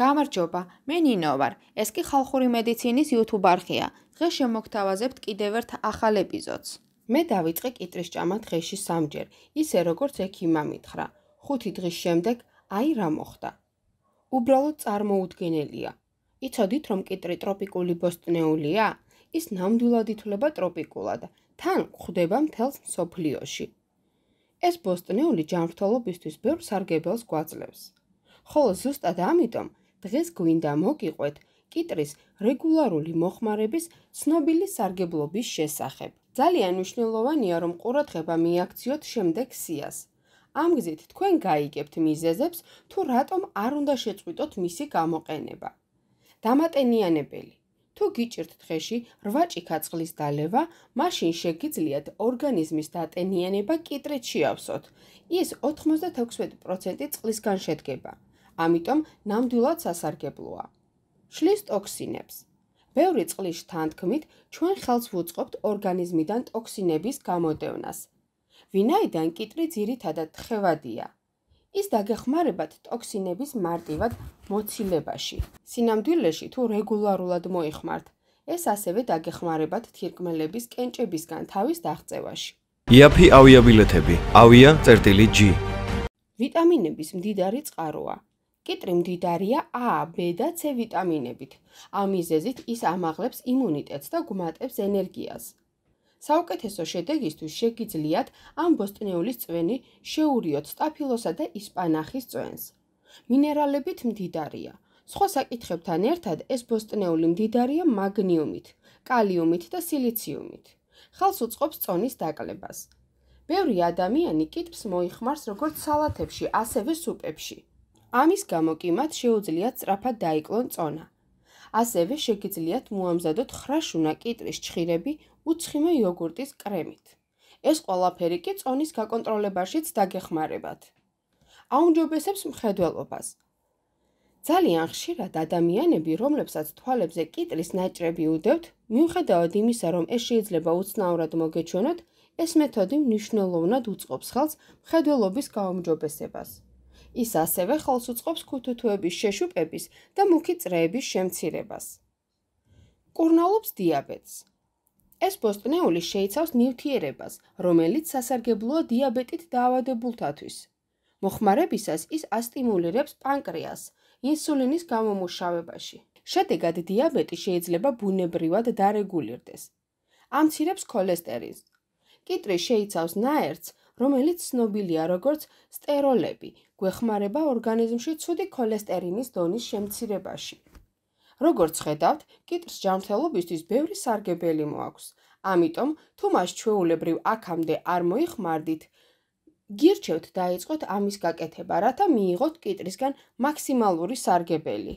გამარჯობა, მე ნინო ვარ. ეს კი ხალხური მედიცინის YouTube არხია. დღეს შემოგთავაზებთ კიდევ ერთ ახალ ეპიზოდს. მე დავიწყე კიტრის ჭამა დღეში სამჯერ, ისე როგორც ექიმა მითხრა. ხუთი დღის შემდეგ აი რა მოხდა. უბრალოდ წარმოუდგენელია. იცოდით რომ კიტრი ტროპიკული ბოსტნეულია? ის ნამდვილად ითვლება ტროპიკულად. თან გვხვდება მთელს მსოფლიოში. ეს ბოსტნეული ჯანმრთელობისთვის ბევრ სარგებელს გვაძლევს. ხოლო ზუსტად ამიტომ დღეს გვინდა მოგიყვეთ კიტრის რეგულარული მოხმარების ცნობილი სარგებლობის შესახებ. ძალიან მნიშვნელოვანია, რომ ყურადღება მიაქციოთ შემდეგ სიას. ამ გზით თქვენ გაიგებთ მიზეზებს, თუ რატომ არ უნდა შეწყვიტოთ მისი გამოყენება. დამატენიანებელი. თუ გიჭირთ დღეში 8 ჭიქა წყლის დალევა, მაშინ შეგიძლიათ ორგანიზმის დატენიანება კიტრით შეავსოთ. ის 96% წყლისგან შედგება. ამიტომ ნამდვილად სასარგებლოა. შლის ტოქსინებს. ბევრი წყლის თანთქმით ჩვენ ხელს ვუწყობთ ორგანიზმიდან ტოქსინების გამოდევნას. ვინაიდან კიტრი ძირითადად თხევადია. ის დაგეხმარებათ ტოქსინების მარტივად მოცილებაში. სინამდვილეში თუ რეგულარულად მოიხმართ, ეს ასევე დაგეხმარებათ თირკმელების კენჭებისგან თავის დაღწევაში. იაფი ავიაბილეთები, ავია წერტილი G. ვიტამინების მდიდარი წყაროა. კიტრი მდიდარია A, B და C ვიტამინებით. ამ მიზეზით ის ამაღლებს იმუნიტეტს და გუმატებს ენერგიას. საუკეთესო შედეგისთვის შეგიძლიათ ამ ბოსტნეულის წვენი შეურიოთ სტაფილოსა და ისპანახის წვენს. მინერალებით მდიდარია. სხვა საკითხებთან ერთად ეს ბოსტნეული მდიდარია მაგნიუმით, კალიუმით და სილიციუმით. ხალს უწყობს წონის დაკლებას. ბევრი ადამიანი კიტს მოიხმარს როგორც სალათებში, ასევე სუპებში. ამის გამო კი მათ შეუძლიათ სწრაფად დაიკლონ წონა. ასევე შეგიძლიათ მოამზადოთ ხრაშუნა კიტრის ჩხირები უცხიმო იოგურტის კრემით. ეს ყველაფერი კი წონის გაკონტროლებაშიც დაგეხმარებათ. აუნჯობესებს მხედველობას. ძალიან ხშირად ადამიანები, რომლებსაც თვალებზე კიტრის ნაჭრები უდევთ, მიუხედავად იმისა, რომ ეს შეიძლება უცნაურად მოგეჩვენოთ, ეს მეთოდი მნიშვნელოვნად უწყობს ხელს მხედველობის გაუმჯობესებას. ის ასევე ხელს უწყობს ქუთუთუების შეშუპების და მუქი წრეების შემცირებას. კურნალობს დიაბეტს. ეს ბოსტნეული შეიცავს ნივთიერებას, რომელიც სასარგებლოა დიაბეტით დაავადებულთათვის. მოხმარებისას ის ასტიმულირებს პანკრეას ინსულინის გამომუშავებაში. შედეგად დიაბეტი შეიძლება ბუნებრივად დარეგულირდეს. ამცირებს ქოლესტერინს. კიტრი შეიცავს ნაერთს, რომელიც ცნობილია როგორც სტეროლები, გვეხმარება ორგანიზმში ცუდი ქოლესტერინის დონის შემცირებაში. როგორც ხედავთ, კიტრს ჯანმრთელობისთვის ბევრი სარგებელი მოაქვს. ამიტომ, თუ მას ჩვეულებრივ აქამდე არ მოიხმარდით, გირჩევთ დაიწყოთ ამის გაკეთება, რათა მიიღოთ კიტრისგან მაქსიმალური სარგებელი.